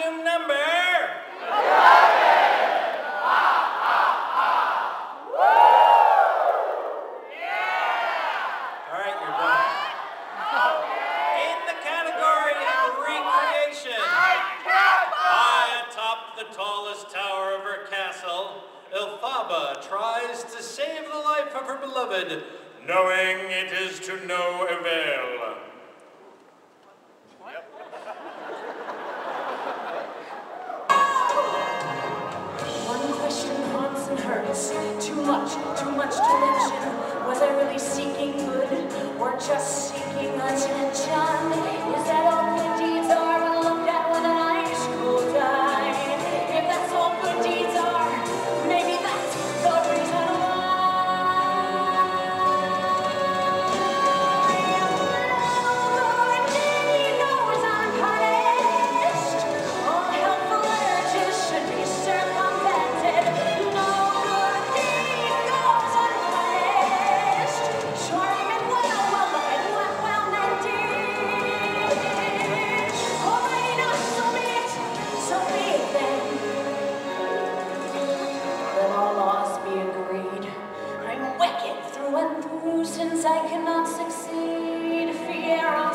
Costume number. All right, you're done. In the category of recreation, the tallest tower of her castle, Elphaba tries to save the life of her beloved, knowing it is to no avail. Hurts. Too much, too much to mention. Was I really seeking good or just seeking attention? Since I cannot succeed. Fiyero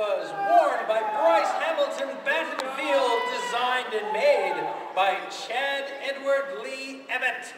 was worn by Bryce Hamilton Battenfield, designed and made by Chad Edward Lee Abbott.